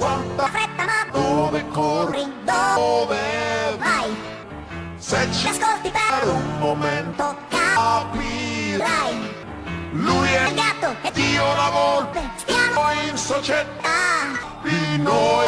Quanta fretta ma dove corri? Dove vai? Se ci ascolti per un momento capirai. Lui è il gatto e io la volpe. Stiamo in società. Ah. Di noi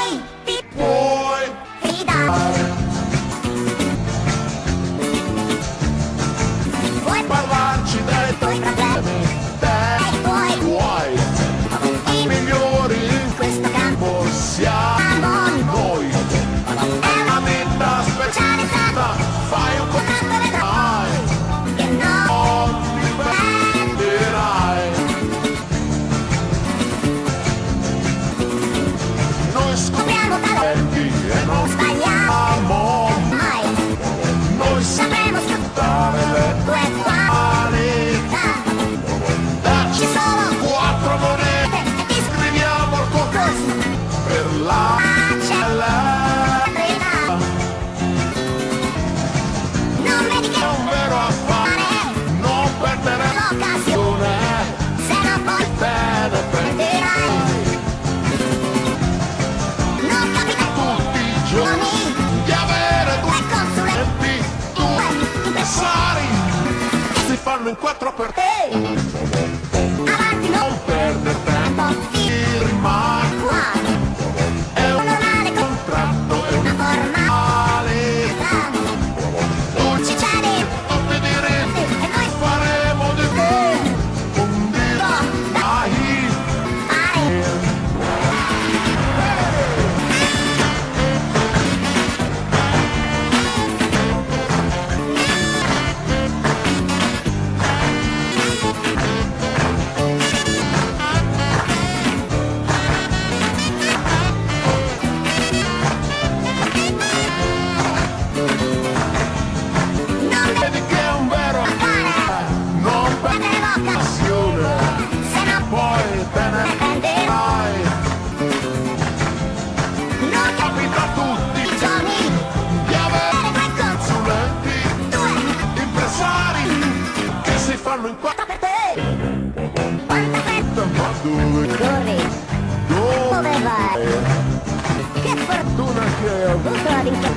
un 4 per... Hey! capita a tutti Johnny. di avere consulenti, Due. impresari che si fanno in quattro per te. quanto fetta, ma dove? Corri. Dove? Vai? Che fortuna che ho avuto la vita